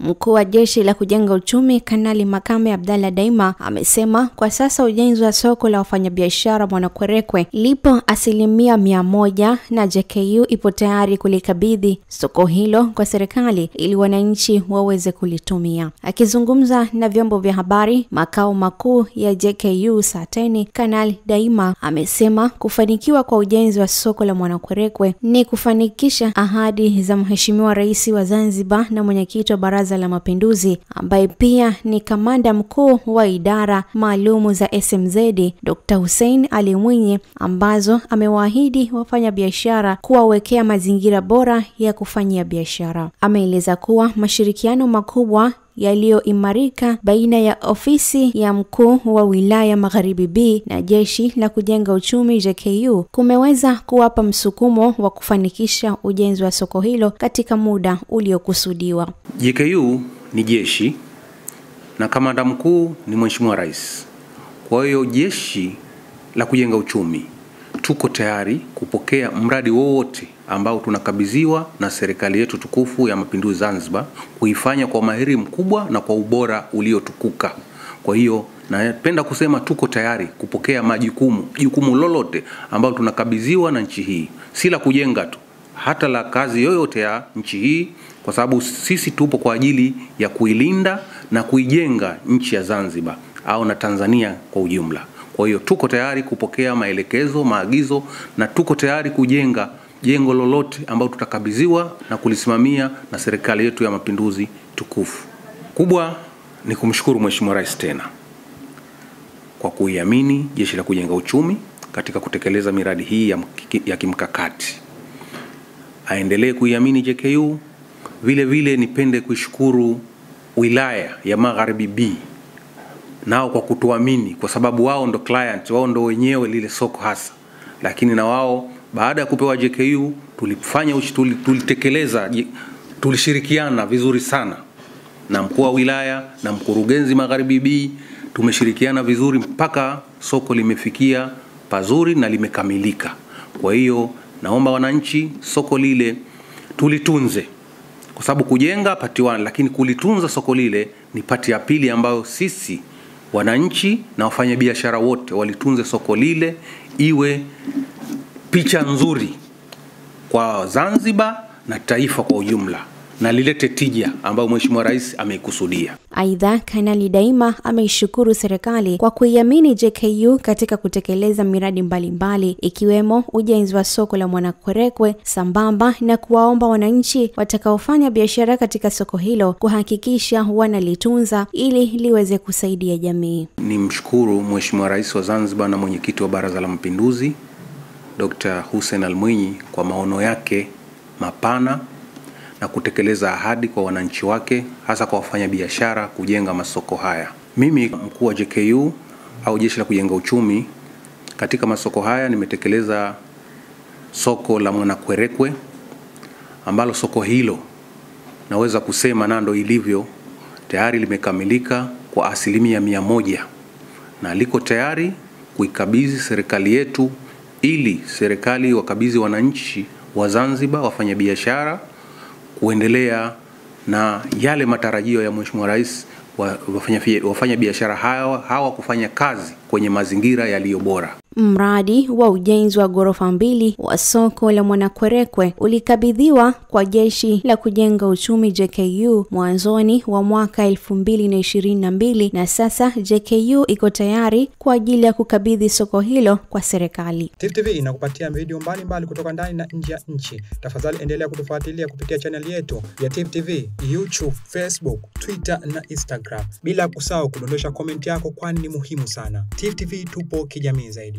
Mkuu wa jeshi la kujenga uchumi Kanali Makame Abdalla Daima amesema kwa sasa ujenzi wa soko la wafanyabiashara Mwanakwerekwe lipo asilimia mia moja na JKU ipo tayari kulikabidhi soko hilo kwa serikali ili wananchi waweze kulitumia. Akizungumza na vyombo vya habari makao makuu ya JKU Sateni, Kanali Daima amesema kufanikiwa kwa ujenzi wa soko la Mwanakwerekwe ni kufanikisha ahadi za Mheshimiwa Rais wa Zanzibar na mwenyekiti wa Baraza la Mapinduzi ambaye pia ni kamanda mkuu wa idara maalumu za SMZ Dr. Hussein Ali Mwinyi ambazo amewaahidi wafanyabiashara kuwawekea mazingira bora ya kufanyia biashara. Ameeleza kuwa mashirikiano makubwa yaliyoimarika baina ya ofisi ya mkuu wa wilaya Magharibi B na jeshi la kujenga uchumi JKU kumeweza kuwapa msukumo wa kufanikisha ujenzi wa soko hilo katika muda uliokusudiwa. JKU ni jeshi na kamanda mkuu ni Mheshimiwa Rais. Kwa hiyo jeshi la kujenga uchumi tuko tayari kupokea mradi wowote ambao tunakabidhiwa na serikali yetu tukufu ya Mapinduzi Zanzibar, kuifanya kwa mahiri mkubwa na kwa ubora uliotukuka. Kwa hiyo napenda kusema tuko tayari kupokea majukumu, jukumu lolote ambalo tunakabidhiwa na nchi hii, si la kujenga tu, hata la kazi yoyote ya nchi hii, kwa sababu sisi tupo kwa ajili ya kuilinda na kuijenga nchi ya Zanzibar au na Tanzania kwa ujumla. Kwa hiyo tuko tayari kupokea maelekezo, maagizo na tuko tayari kujenga jengo lolote ambalo tutakabidhiwa na kulisimamia na serikali yetu ya Mapinduzi tukufu. Kubwa ni kumshukuru Mheshimiwa Rais tena kwa kuiamini Jeshi la Kujenga Uchumi katika kutekeleza miradi hii ya, ya kimkakati. Aendelee kuiamini JKU. Vile vile nipende kuishukuru wilaya ya Magharibi B nao kwa kutuamini, kwa sababu wao ndo client, wao ndo wenyewe lile soko hasa, lakini na wao baada ya kupewa JKU tulifanya tulitekeleza, tulishirikiana vizuri sana na mkuu wa wilaya na mkurugenzi Magharibi B, tumeshirikiana vizuri mpaka soko limefikia pazuri na limekamilika. Kwa hiyo naomba wananchi, soko lile tulitunze, kwa sababu kujenga pati one, lakini kulitunza soko lile ni pati ya pili ambayo sisi wananchi na wafanyabiashara wote walitunze soko lile iwe picha nzuri kwa Zanzibar na taifa kwa ujumla na lilete tija ambayo Mheshimiwa Rais ameikusudia. Aidha, Kanali Daima ameishukuru serikali kwa kuiamini JKU katika kutekeleza miradi mbalimbali mbali, ikiwemo ujenzi wa soko la Mwanakwerekwe sambamba na kuwaomba wananchi watakaofanya biashara katika soko hilo kuhakikisha wanalitunza ili liweze kusaidia jamii. Ni mshukuru Mheshimiwa Rais wa Zanzibar na mwenyekiti wa Baraza la Mapinduzi Dr. Hussein Almwinyi kwa maono yake mapana na kutekeleza ahadi kwa wananchi wake hasa kwa wafanyabiashara kujenga masoko haya. Mimi mkuu wa JKU au Jeshi la Kujenga Uchumi, katika masoko haya nimetekeleza soko la Mwanakwerekwe ambalo soko hilo naweza kusema nando ilivyo tayari limekamilika kwa asilimia mia moja na liko tayari kuikabidhi serikali yetu ili serikali wakabidhi wananchi wa Zanzibar wafanyabiashara kuendelea na yale matarajio ya Mheshimiwa Rais wafanya, wafanya biashara hawa, hawa kufanya kazi kwenye mazingira yaliyo bora. Mradi wa ujenzi wa ghorofa mbili wa soko la Mwanakwerekwe ulikabidhiwa kwa Jeshi la Kujenga Uchumi JKU mwanzoni wa mwaka elfu mbili na ishirini na mbili na sasa JKU iko tayari kwa ajili ya kukabidhi soko hilo kwa serikali. Tifu TV inakupatia video mbalimbali kutoka ndani na nje ya nchi. Tafadhali endelea kutufuatilia kupitia chaneli yetu ya Tifu TV, YouTube, Facebook, Twitter na Instagram, bila kusahau kudondosha komenti yako, kwani ni muhimu sana. Tifu TV tupo kijamii zaidi.